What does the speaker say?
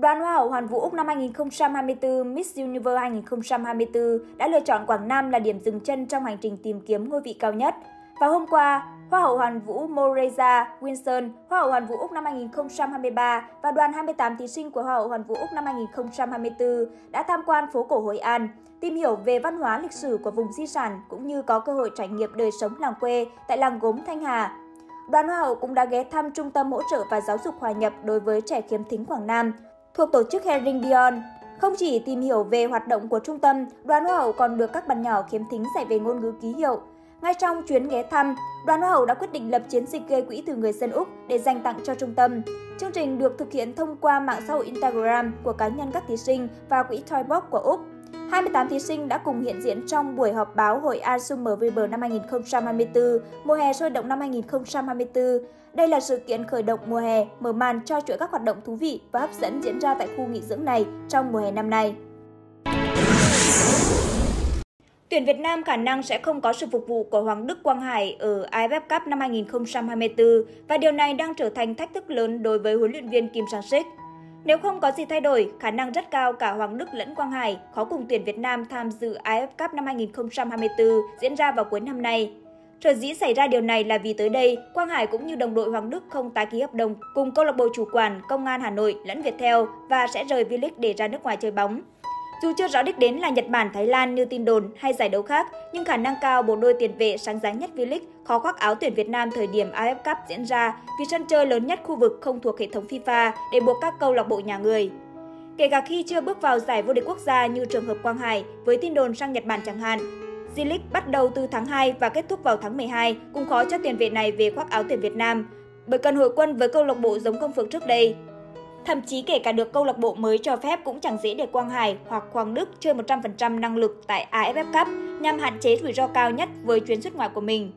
Đoàn Hoa hậu Hoàn vũ Úc năm 2024 Miss Universe 2024 đã lựa chọn Quảng Nam là điểm dừng chân trong hành trình tìm kiếm ngôi vị cao nhất. Và hôm qua, Hoa hậu Hoàn vũ Moreza Wilson, Hoa hậu Hoàn vũ Úc năm 2023 và đoàn 28 thí sinh của Hoa hậu Hoàn vũ Úc năm 2024 đã tham quan phố cổ Hội An, tìm hiểu về văn hóa lịch sử của vùng di sản cũng như có cơ hội trải nghiệm đời sống làng quê tại làng gốm Thanh Hà. Đoàn Hoa hậu cũng đã ghé thăm Trung tâm hỗ trợ và giáo dục hòa nhập đối với trẻ khiếm thính Quảng Nam, thuộc tổ chức Herring Beyond Không chỉ tìm hiểu về hoạt động của trung tâm, đoàn Hoa hậu còn được các bạn nhỏ khiếm thính dạy về ngôn ngữ ký hiệu. Ngay trong chuyến ghé thăm, đoàn Hoa hậu đã quyết định lập chiến dịch gây quỹ từ người dân Úc để dành tặng cho trung tâm. Chương trình được thực hiện thông qua mạng xã hội Instagram của cá nhân các thí sinh và quỹ Toybox của Úc. 28 thí sinh đã cùng hiện diện trong buổi họp báo Hội An Summer River năm 2024, mùa hè sôi động năm 2024. Đây là sự kiện khởi động mùa hè, mở màn cho chuỗi các hoạt động thú vị và hấp dẫn diễn ra tại khu nghỉ dưỡng này trong mùa hè năm nay. Tuyển Việt Nam khả năng sẽ không có sự phục vụ của Hoàng Đức Quang Hải ở AFF Cup năm 2024 và điều này đang trở thành thách thức lớn đối với huấn luyện viên Kim Sang-sik. Nếu không có gì thay đổi, khả năng rất cao cả Hoàng Đức lẫn Quang Hải khó cùng tuyển Việt Nam tham dự AFF Cup năm 2024 diễn ra vào cuối năm nay. Sở dĩ xảy ra điều này là vì tới đây, Quang Hải cũng như đồng đội Hoàng Đức không tái ký hợp đồng cùng câu lạc bộ chủ quản Công an Hà Nội lẫn Viettel và sẽ rời V-League để ra nước ngoài chơi bóng. Dù chưa rõ đích đến là Nhật Bản, Thái Lan như tin đồn hay giải đấu khác, nhưng khả năng cao bộ đôi tiền vệ sáng giá nhất V-League khó khoác áo tuyển Việt Nam thời điểm AFF Cup diễn ra vì sân chơi lớn nhất khu vực không thuộc hệ thống FIFA để buộc các câu lạc bộ nhà người. Kể cả khi chưa bước vào giải vô địch quốc gia như trường hợp Quang Hải với tin đồn sang Nhật Bản chẳng hạn, G-League bắt đầu từ tháng 2 và kết thúc vào tháng 12 cũng khó cho tiền vệ này về khoác áo tuyển Việt Nam bởi cần hội quân với câu lạc bộ giống công phượng trước đây. Thậm chí kể cả được câu lạc bộ mới cho phép cũng chẳng dễ để Quang Hải hoặc Hoàng Đức chơi 100% năng lực tại AFF Cup nhằm hạn chế rủi ro cao nhất với chuyến xuất ngoại của mình.